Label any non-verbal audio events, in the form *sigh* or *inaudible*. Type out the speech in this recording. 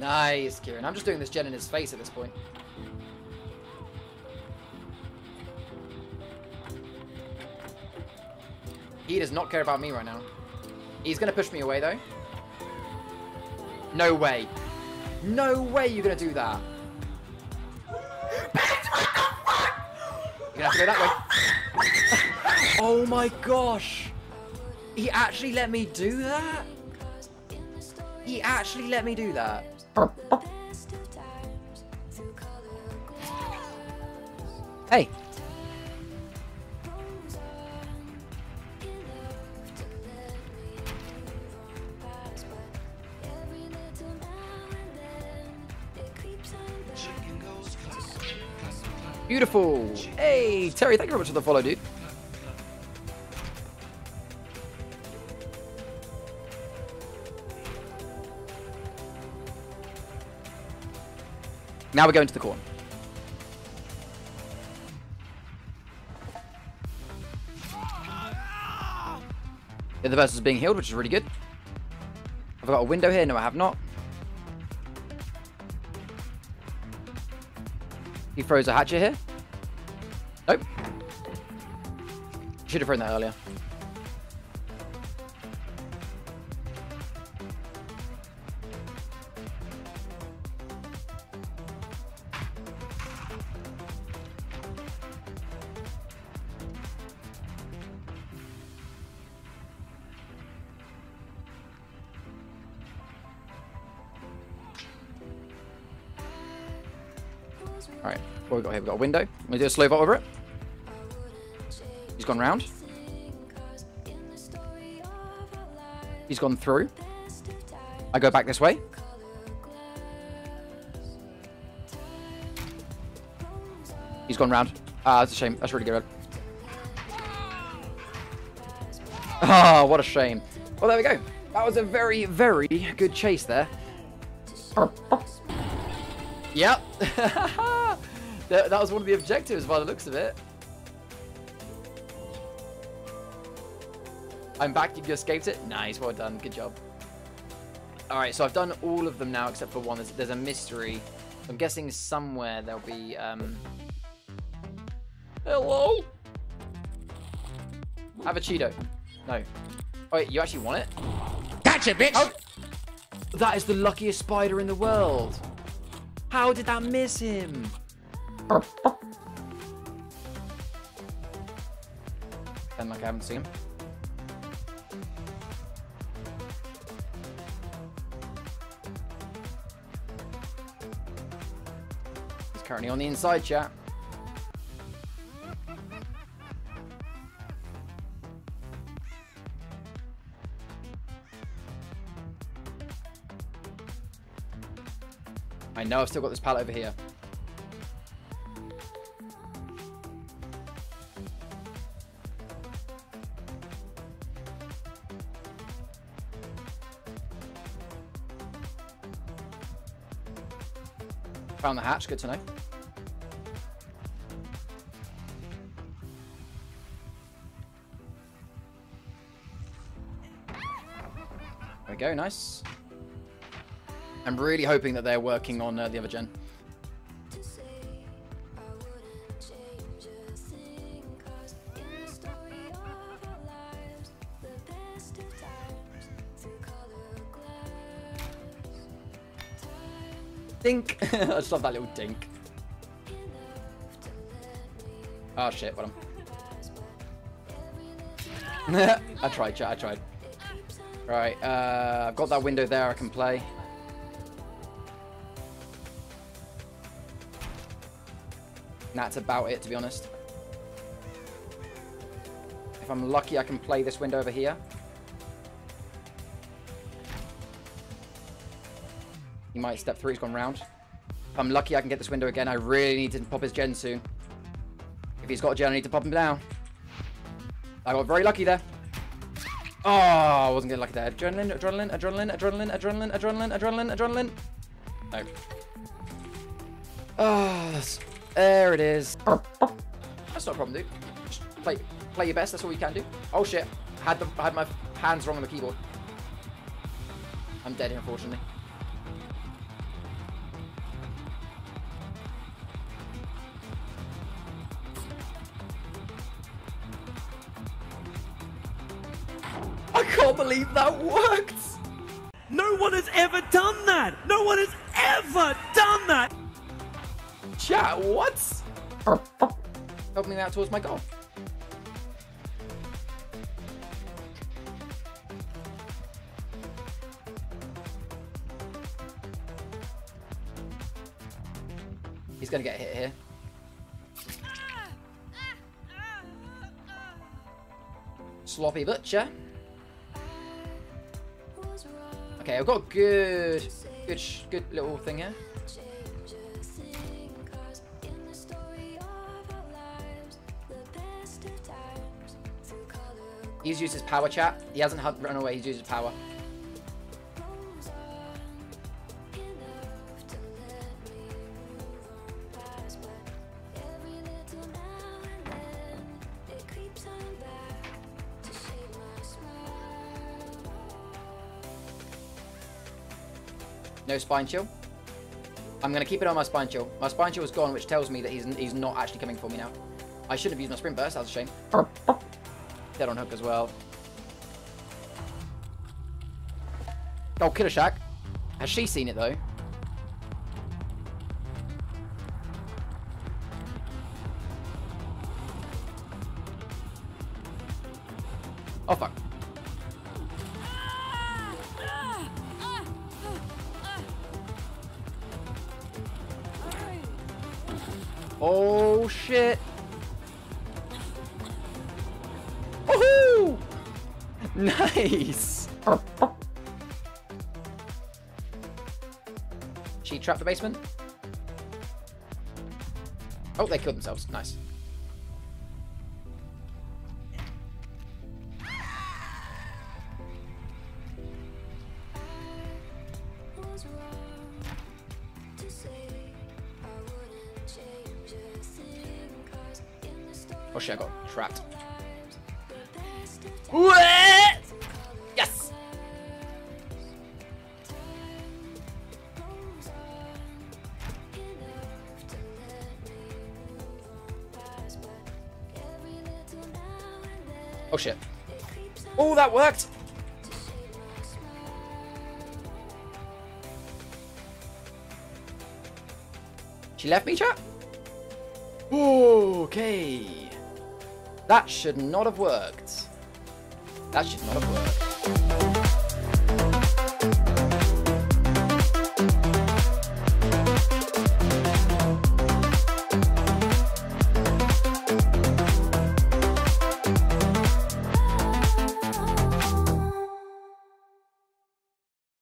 Nice, Kieran. I'm just doing this gen in his face at this point. He does not care about me right now. He's going to push me away, though. No way. No way you're going to do that. You're going to have to go that way. oh my gosh. He actually let me do that? He actually let me do that. Hey. Beautiful. Hey, Terry, thank you very much for the follow, dude. Now we're going to the corn. The other person's being healed, which is really good. Have I got a window here? No, I have not. He throws a hatchet here. Nope. Should have thrown that earlier. Alright, what we got here? We've got a window. To do a slow vault over it. He's gone round. He's gone through. I go back this way. He's gone round. Ah, that's a shame. That's really good. Ah, oh, what a shame. Well, there we go. That was a very, very good chase there. Yep. *laughs* that, that was one of the objectives by the looks of it. I'm back. You escaped it. Nice. Well done. Good job. Alright, so I've done all of them now except for one. There's, there's a mystery. I'm guessing somewhere there'll be... Um... Hello? Have a Cheeto. No. Oh, wait, you actually want it? Gotcha, bitch! Oh. That is the luckiest spider in the world. How did that miss him? And like I haven't seen him. He's currently on the inside chat. I know I've still got this pallet over here. Found the hatch, good to know. There we go, nice. I'm really hoping that they're working on uh, the other gen. Dink! *laughs* I just love that little dink. Oh shit, what am *laughs* I tried, chat, I tried. Right, uh, I've got that window there I can play. That's about it, to be honest. If I'm lucky, I can play this window over here. He might step through, he's gone round. If I'm lucky, I can get this window again. I really need to pop his gen soon. If he's got a gen, I need to pop him down. I got very lucky there. Oh, I wasn't getting lucky there. Adrenaline, adrenaline, adrenaline, adrenaline, adrenaline, adrenaline, adrenaline, adrenaline. No. Oh, there it is. That's not a problem, dude. Just play, play your best. That's all you can do. Oh shit! Had the had my hands wrong on the keyboard. I'm dead here, unfortunately. I can't believe that worked! No one has ever done that! No one has ever done that! Chat, what? Helping me out towards my goal. He's gonna get hit here. Sloppy butcher. Okay, I've got good, good, good little thing here. He's used his power chat. He hasn't run away, he's used his power. No spine chill. I'm going to keep it on my spine chill. My spine chill is gone, which tells me that he's, he's not actually coming for me now. I shouldn't have used my sprint burst, that's a shame. Dead on hook as well. Oh, Killer Shack. Has she seen it though? Oh fuck. Oh shit. Nice. She trapped the basement. Oh, they killed themselves. Nice. Oh shit, I got trapped. Oh shit. Oh, that worked! She left me, chat? Okay. That should not have worked. That should not have worked.